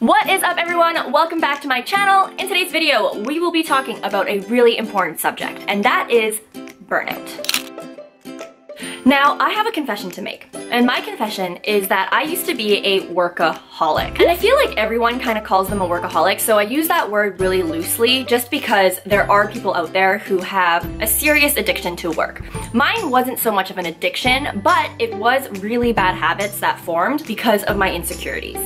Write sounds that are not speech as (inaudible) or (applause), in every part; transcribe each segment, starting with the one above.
What is up everyone? Welcome back to my channel. In today's video, we will be talking about a really important subject, and that is burnout. Now, I have a confession to make, and my confession is that I used to be a workaholic. And I feel like everyone kind of calls them a workaholic, so I use that word really loosely just because there are people out there who have a serious addiction to work. Mine wasn't so much of an addiction, but it was really bad habits that formed because of my insecurities.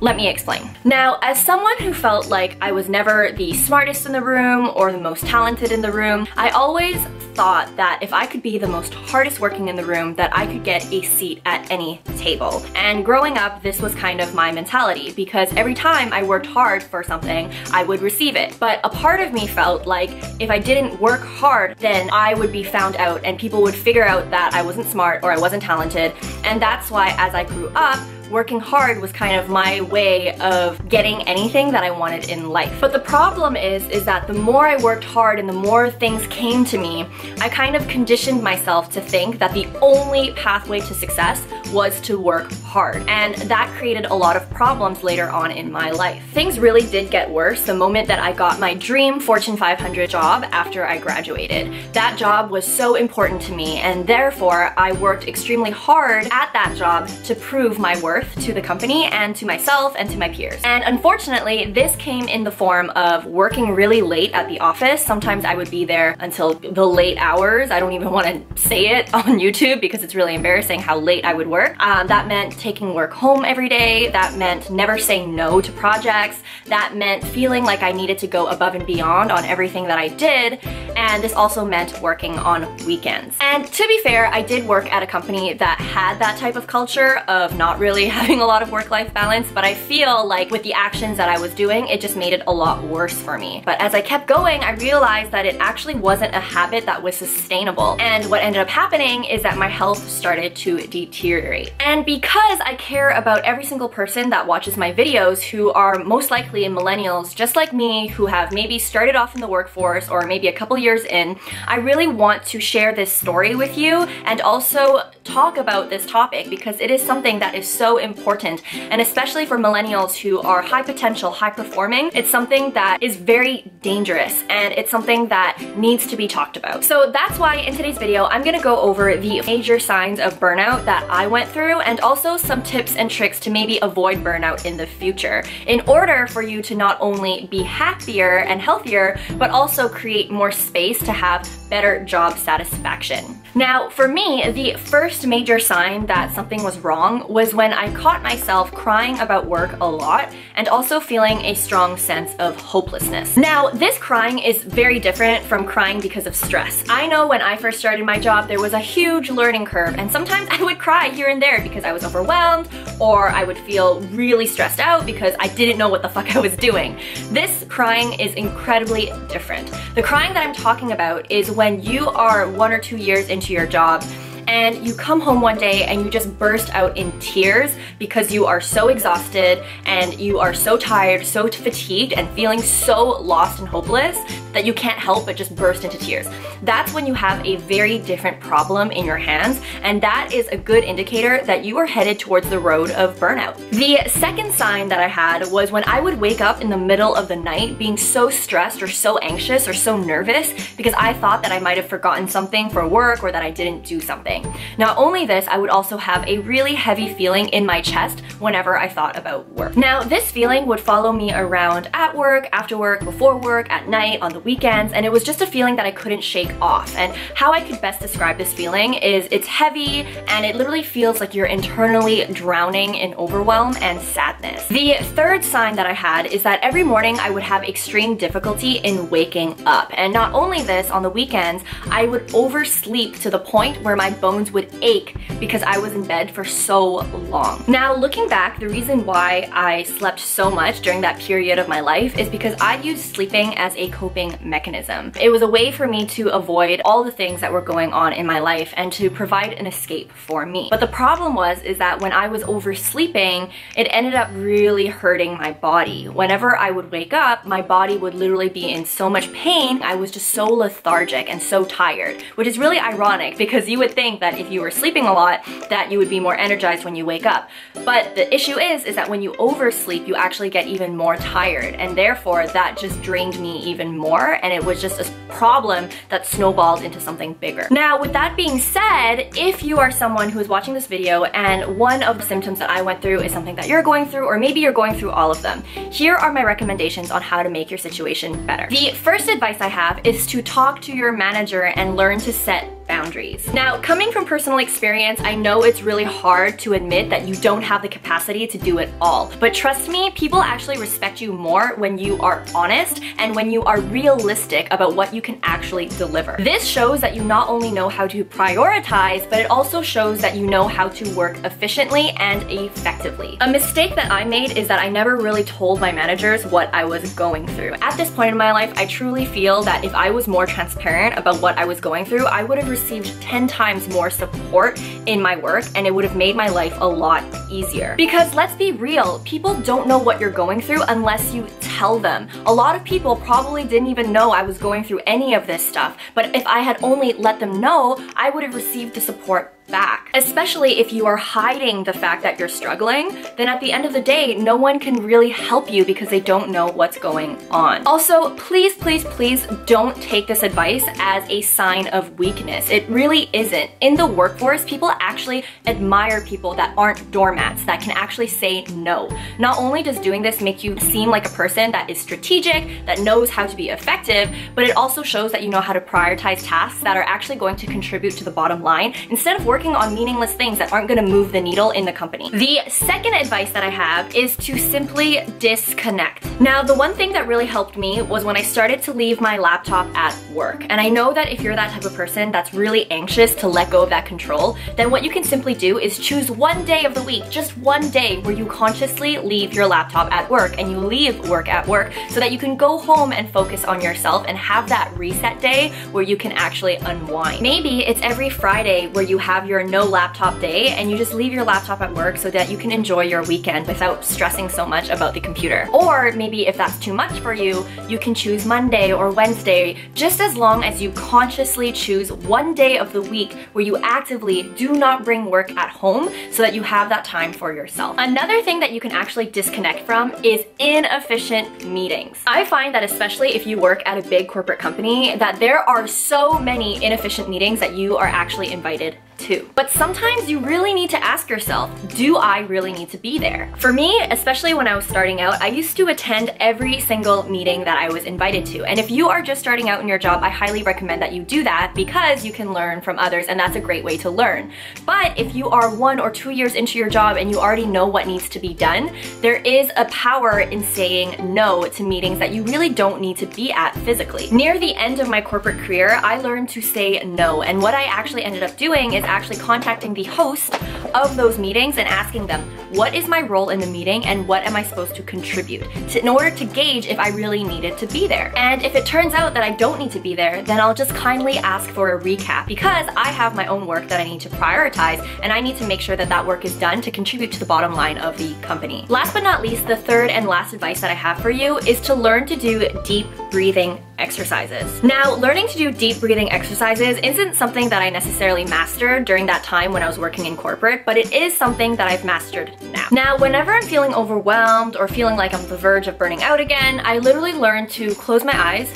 Let me explain. Now, as someone who felt like I was never the smartest in the room or the most talented in the room, I always thought that if I could be the most hardest working in the room, that I could get a seat at any table. And growing up, this was kind of my mentality because every time I worked hard for something, I would receive it. But a part of me felt like if I didn't work hard, then I would be found out and people would figure out that I wasn't smart or I wasn't talented. And that's why as I grew up, working hard was kind of my way of getting anything that I wanted in life. But the problem is, is that the more I worked hard and the more things came to me, I kind of conditioned myself to think that the only pathway to success was to work hard. And that created a lot of problems later on in my life. Things really did get worse the moment that I got my dream Fortune 500 job after I graduated. That job was so important to me and therefore I worked extremely hard at that job to prove my worth to the company and to myself and to my peers. And unfortunately, this came in the form of working really late at the office. Sometimes I would be there until the late hours. I don't even want to say it (laughs) on YouTube because it's really embarrassing how late I would work. Uh, Um, that meant taking work home every day. That meant never saying no to projects. That meant feeling like I needed to go above and beyond on everything that I did. And this also meant working on weekends. And to be fair, I did work at a company that had that type of culture of not really (laughs) having a lot of work-life balance, but I feel like with the actions that I was doing, it just made it a lot worse for me. But as I kept going, I realized that it actually wasn't a habit that was sustainable. And what ended up happening is that my health started to deteriorate. And because I care about every single person that watches my videos who are most likely millennials just like me who have maybe started off in the workforce or maybe a couple years in, I really want to share this story with you and also talk about this topic because it is something that is so important. And especially for millennials who are high potential, high performing, it's something that is very dangerous and it's something that needs to be talked about. So that's why in today's video, I'm gonna go over the major signs of burnout that I went through and also some tips and tricks to maybe avoid burnout in the future in order for you to not only be happier and healthier, but also create more space to have better job satisfaction. Now, for me, the first major sign that something was wrong was when I caught myself crying about work a lot and also feeling a strong sense of hopelessness. Now, this crying is very different from crying because of stress. I know when I first started my job, there was a huge learning curve and sometimes (laughs) I would cry here and there because I was overwhelmed or I would feel really stressed out because I didn't know what the fuck (laughs) I was doing. This crying is incredibly different. The crying that I'm talking about is when you are one or two years into your job and you come home one day and you just burst out in tears because you are so exhausted and you are so tired, so fatigued and feeling so lost and hopeless that you can't help but just burst into tears. That's when you have a very different problem in your hands and that is a good indicator that you are headed towards the road of burnout. The second sign that I had was when I would wake up in the middle of the night being so stressed or so anxious or so nervous because I thought that I might have forgotten something for work or that I didn't do something. Not only this, I would also have a really heavy feeling in my chest whenever I thought about work. Now, this feeling would follow me around at work, after work, before work, at night, on the weekends, and it was just a feeling that I couldn't shake off. And how I could best describe this feeling is it's heavy and it literally feels like you're internally drowning in overwhelm and sadness. The third sign that I had is that every morning I would have extreme difficulty in waking up. And not only this, on the weekends, I would oversleep to the point where my bones bones would ache because I was in bed for so long. Now looking back, the reason why I slept so much during that period of my life is because I used sleeping as a coping mechanism. It was a way for me to avoid all the things that were going on in my life and to provide an escape for me. But the problem was is that when I was oversleeping, it ended up really hurting my body. Whenever I would wake up, my body would literally be in so much pain. I was just so lethargic and so tired, which is really ironic because you would think that if you were sleeping a lot, that you would be more energized when you wake up. But the issue is, is that when you oversleep, you actually get even more tired. And therefore that just drained me even more. And it was just a problem that snowballed into something bigger. Now, with that being said, if you are someone who is watching this video and one of the symptoms that I went through is something that you're going through, or maybe you're going through all of them, here are my recommendations on how to make your situation better. The first advice I have is to talk to your manager and learn to set boundaries. Now, coming from personal experience, I know it's really hard to admit that you don't have the capacity to do it all. But trust me, people actually respect you more when you are honest and when you are realistic about what you can actually deliver. This shows that you not only know how to prioritize, but it also shows that you know how to work efficiently and effectively. A mistake that I made is that I never really told my managers what I was going through. At this point in my life, I truly feel that if I was more transparent about what I was going through, I would have received 10 times more support in my work and it would have made my life a lot easier. Because let's be real, people don't know what you're going through unless you tell them. A lot of people probably didn't even know I was going through any of this stuff, but if I had only let them know, I would have received the support back. Especially if you are hiding the fact that you're struggling, then at the end of the day, no one can really help you because they don't know what's going on. Also, please, please, please don't take this advice as a sign of weakness. It really isn't. In the workforce, people actually admire people that aren't doormats, that can actually say no. Not only does doing this make you seem like a person that is strategic, that knows how to be effective, but it also shows that you know how to prioritize tasks that are actually going to contribute to the bottom line instead of working working on meaningless things that aren't gonna move the needle in the company. The second advice that I have is to simply disconnect. Now, the one thing that really helped me was when I started to leave my laptop at work. And I know that if you're that type of person that's really anxious to let go of that control, then what you can simply do is choose one day of the week, just one day where you consciously leave your laptop at work and you leave work at work so that you can go home and focus on yourself and have that reset day where you can actually unwind. Maybe it's every Friday where you have your no laptop day and you just leave your laptop at work so that you can enjoy your weekend without stressing so much about the computer. Or maybe if that's too much for you, you can choose Monday or Wednesday, just as long as you consciously choose one day of the week where you actively do not bring work at home so that you have that time for yourself. Another thing that you can actually disconnect from is inefficient meetings. I find that especially if you work at a big corporate company, that there are so many inefficient meetings that you are actually invited too. But sometimes you really need to ask yourself, do I really need to be there? For me, especially when I was starting out, I used to attend every single meeting that I was invited to. And if you are just starting out in your job, I highly recommend that you do that because you can learn from others and that's a great way to learn. But if you are one or two years into your job and you already know what needs to be done, there is a power in saying no to meetings that you really don't need to be at physically. Near the end of my corporate career, I learned to say no. And what I actually ended up doing is actually contacting the host of those meetings and asking them, what is my role in the meeting and what am I supposed to contribute in order to gauge if I really needed to be there. And if it turns out that I don't need to be there, then I'll just kindly ask for a recap because I have my own work that I need to prioritize and I need to make sure that that work is done to contribute to the bottom line of the company. Last but not least, the third and last advice that I have for you is to learn to do deep breathing exercises. Now, learning to do deep breathing exercises isn't something that I necessarily mastered during that time when I was working in corporate, but it is something that I've mastered now. Now, whenever I'm feeling overwhelmed or feeling like I'm on the verge of burning out again, I literally learn to close my eyes,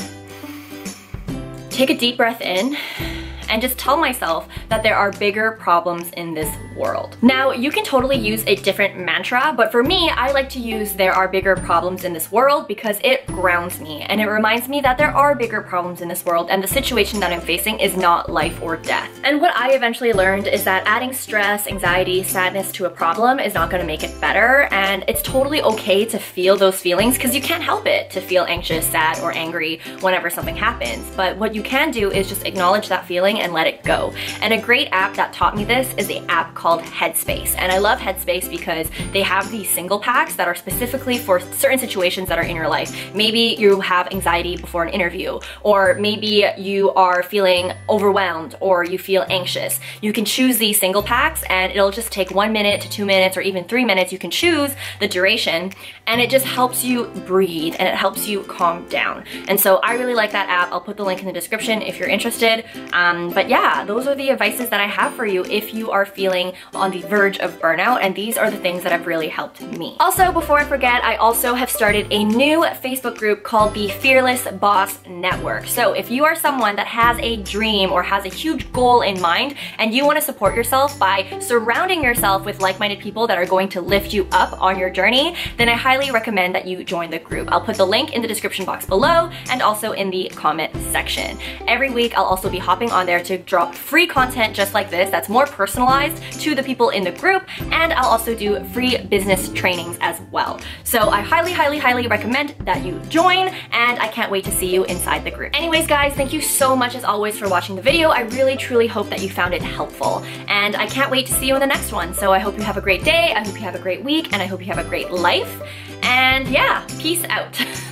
take a deep breath in, and just tell myself that there are bigger problems in this world. Now, you can totally use a different mantra, but for me, I like to use there are bigger problems in this world because it grounds me and it reminds me that there are bigger problems in this world and the situation that I'm facing is not life or death. And what I eventually learned is that adding stress, anxiety, sadness to a problem is not gonna make it better and it's totally okay to feel those feelings because you can't help it to feel anxious, sad, or angry whenever something happens. But what you can do is just acknowledge that feeling and let it go. And a great app that taught me this is the app called Headspace. And I love Headspace because they have these single packs that are specifically for certain situations that are in your life. Maybe you have anxiety before an interview, or maybe you are feeling overwhelmed or you feel anxious. You can choose these single packs and it'll just take one minute to two minutes or even three minutes. You can choose the duration and it just helps you breathe and it helps you calm down. And so I really like that app. I'll put the link in the description if you're interested. Um, but yeah, those are the advices that I have for you if you are feeling on the verge of burnout, and these are the things that have really helped me. Also, before I forget, I also have started a new Facebook group called the Fearless Boss Network. So if you are someone that has a dream or has a huge goal in mind, and you want to support yourself by surrounding yourself with like-minded people that are going to lift you up on your journey, then I highly recommend that you join the group. I'll put the link in the description box below and also in the comment section. Every week, I'll also be hopping on there to drop free content just like this that's more personalized to the people in the group, and I'll also do free business trainings as well. So I highly, highly, highly recommend that you join, and I can't wait to see you inside the group. Anyways, guys, thank you so much as always for watching the video. I really, truly hope that you found it helpful, and I can't wait to see you in the next one. So I hope you have a great day, I hope you have a great week, and I hope you have a great life. And yeah, peace out. (laughs)